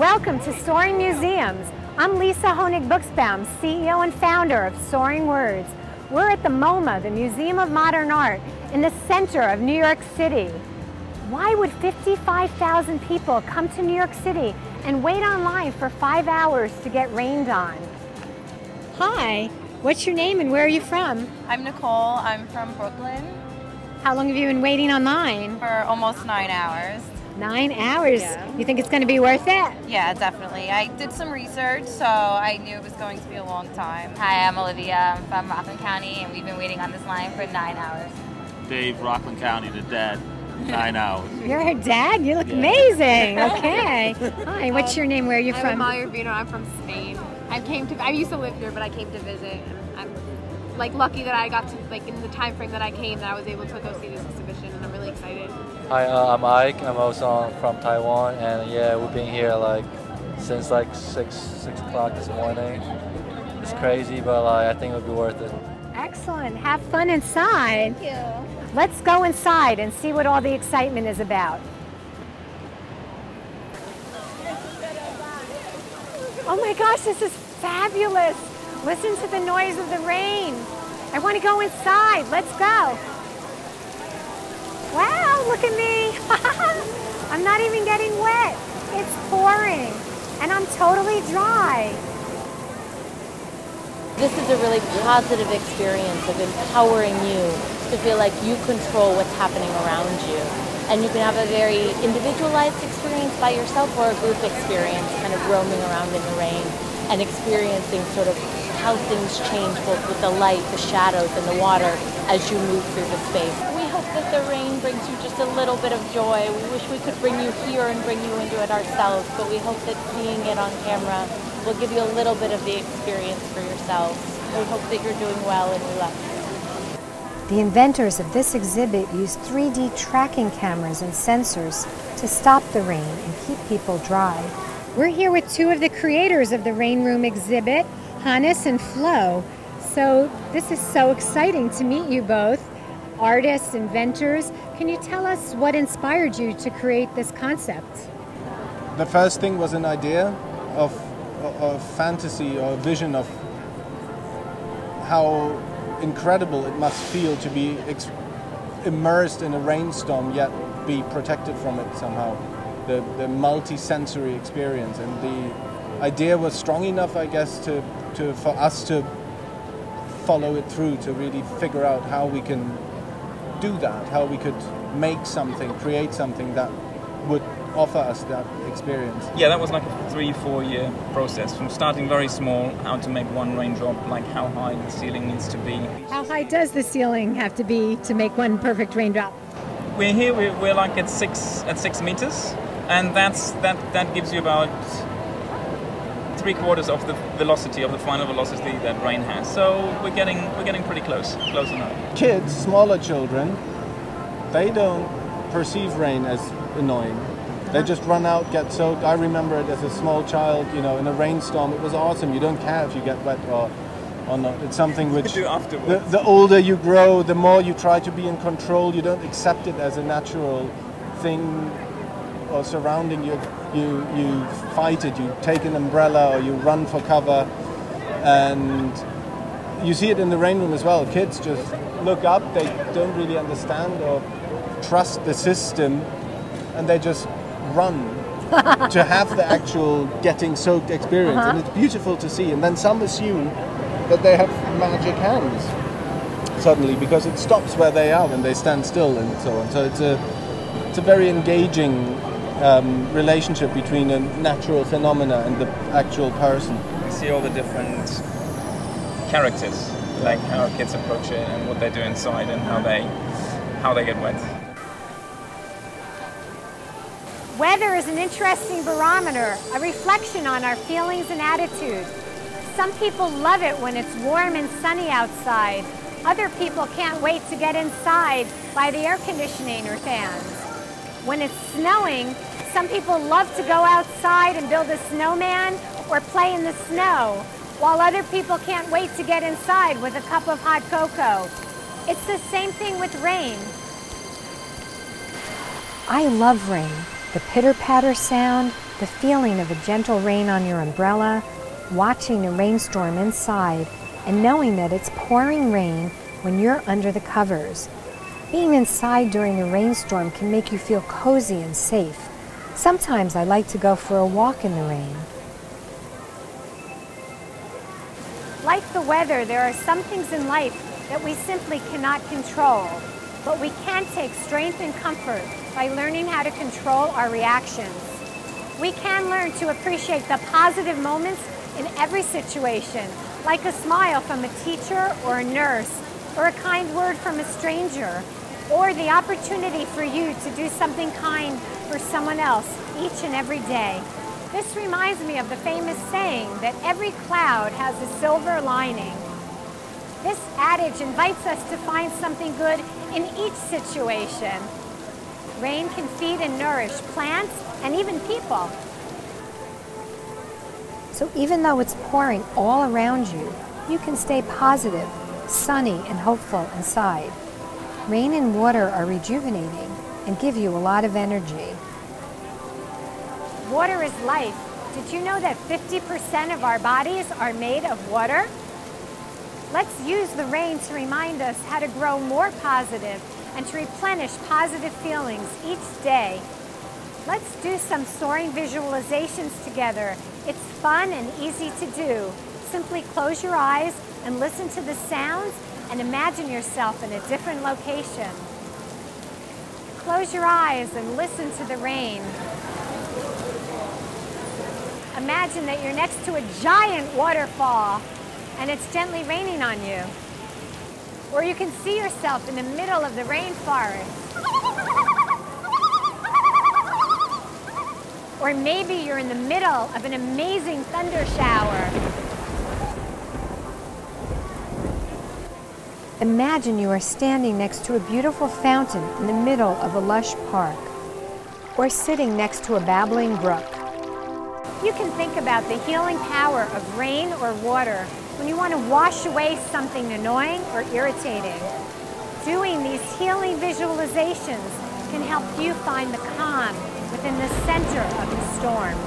Welcome to Soaring Museums. I'm Lisa Honig Buxbaum, CEO and founder of Soaring Words. We're at the MoMA, the Museum of Modern Art, in the center of New York City. Why would 55,000 people come to New York City and wait online for five hours to get rained on? Hi, what's your name and where are you from? I'm Nicole. I'm from Brooklyn How long have you been waiting online? for almost nine hours. Nine hours. Yeah. You think it's going to be worth it? Yeah, definitely. I did some research, so I knew it was going to be a long time. Hi, I'm Olivia. I'm from Rockland County, and we've been waiting on this line for nine hours. Dave, Rockland County, the dad. Nine hours. You're her dad? You look Yeah. amazing. Okay. Hi, what's your name? Where are you I'm from? Amalia Urbino. I'm from Spain. I came to. I used to live here, but I came to visit, and I'm like lucky that I got to like in the time frame that I came that I was able to go see this exhibition, and I'm really excited. Hi, uh, I'm Ike. I'm also from Taiwan, and yeah, we've been here like since like six six o'clock this morning. It's crazy, but like, I think it'll be worth it. Excellent. Have fun inside. Thank you. Let's go inside and see what all the excitement is about. Oh my gosh, this is fabulous. Listen to the noise of the rain. I want to go inside. Let's go. Wow, Oh, look at me. I'm not even getting wet. It's pouring and I'm totally dry. This is a really positive experience of empowering you to feel like you control what's happening around you. And you can have a very individualized experience by yourself or a group experience kind of roaming around in the rain and experiencing sort of how things change both with the light, the shadows, and the water as you move through the space. Hope that the rain brings you just a little bit of joy. We wish we could bring you here and bring you into it ourselves, but we hope that seeing it on camera will give you a little bit of the experience for yourselves. We hope that you're doing well and we love you. The inventors of this exhibit used 3D tracking cameras and sensors to stop the rain and keep people dry. We're here with two of the creators of the Rain Room exhibit, Hannes and Flo. So this is so exciting to meet you both, artists, inventors. Can you tell us what inspired you to create this concept? the first thing was an idea of a fantasy or a vision of how incredible it must feel to be immersed in a rainstorm yet be protected from it somehow the, the multi-sensory experience and the idea was strong enough i guess to, to for us to follow it through to really figure out how we can do that how we could make something create something that would offer us that experience Yeah, that was like a three, four year process from starting very small, how to make one raindrop, like how high the ceiling needs to be. How high does the ceiling have to be to make one perfect raindrop? We're here, we're, we're like at six at six meters, and that's that that gives you about three quarters of the velocity of the final velocity that rain has. So we're getting we're getting pretty close, close enough. kids, smaller children, they don't perceive rain as annoying. They just run out, get soaked. I remember it as a small child, you know, in a rainstorm. It was awesome. You don't care if you get wet or, or not. It's something which do the, the older you grow, the more you try to be in control. You don't accept it as a natural thing or surrounding you. You you fight it. You take an umbrella or you run for cover, and you see it in the rain room as well. Kids just look up, they don't really understand or trust the system, and they just run to have the actual getting soaked experience. And uh-huh. it's beautiful to see. And then some assume that they have magic hands suddenly because it stops where they are when they stand still and so on. So it's a, it's a very engaging um, relationship between a natural phenomena and the actual person. You see all the different characters, like how kids approach it and what they do inside and how they how they get wet. Weather is an interesting barometer, a reflection on our feelings and attitude. Some people love it when it's warm and sunny outside. Other people can't wait to get inside by the air conditioning or fans. When it's snowing, some people love to go outside and build a snowman or play in the snow, while other people can't wait to get inside with a cup of hot cocoa. It's the same thing with rain. I love rain. The pitter patter sound, The feeling of a gentle rain on your umbrella, watching a rainstorm inside, and knowing that it's pouring rain when you're under the covers. Being inside during a rainstorm can make you feel cozy and safe. Sometimes I like to go for a walk in the rain. Like the weather, there are some things in life that we simply cannot control, but we can take strength and comfort by learning how to control our reactions. We can learn to appreciate the positive moments in every situation, like a smile from a teacher or a nurse, or a kind word from a stranger, or the opportunity for you to do something kind for someone else each and every day. This reminds me of the famous saying that every cloud has a silver lining. This adage invites us to find something good in each situation. Rain can feed and nourish plants and even people. So even though it's pouring all around you, you can stay positive, sunny, and hopeful inside. Rain and water are rejuvenating and give you a lot of energy. Water is life. Did you know that 50% of our bodies are made of water? Let's use the rain to remind us how to grow more positive and to replenish positive feelings each day. Let's do some soaring visualizations together. It's fun and easy to do. Simply close your eyes and listen to the sounds and imagine yourself in a different location. Close your eyes and listen to the rain. Imagine that you're next to a giant waterfall and it's gently raining on you. Or you can see yourself in the middle of the rainforest. Or maybe you're in the middle of an amazing thunder shower. Imagine you are standing next to a beautiful fountain in the middle of a lush park, or sitting next to a babbling brook. You can think about the healing power of rain or water when you want to wash away something annoying or irritating. Doing these healing visualizations can help you find the calm within the center of the storm.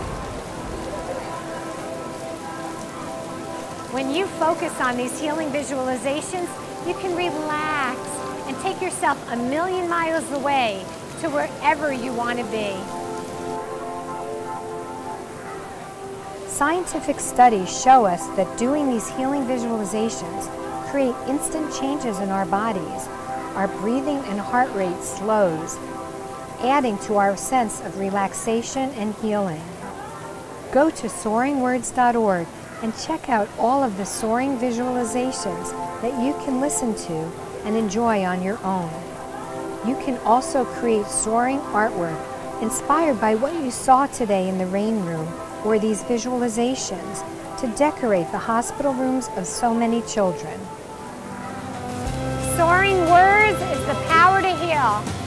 When you focus on these healing visualizations, you can relax and take yourself a million miles away to wherever you want to be. Scientific studies show us that doing these healing visualizations create instant changes in our bodies. Our breathing and heart rate slows, adding to our sense of relaxation and healing. Go to soaringwords.org and check out all of the soaring visualizations that you can listen to and enjoy on your own. You can also create soaring artwork inspired by what you saw today in the rain room or these visualizations to decorate the hospital rooms of so many children. Soaring Words is the power to heal.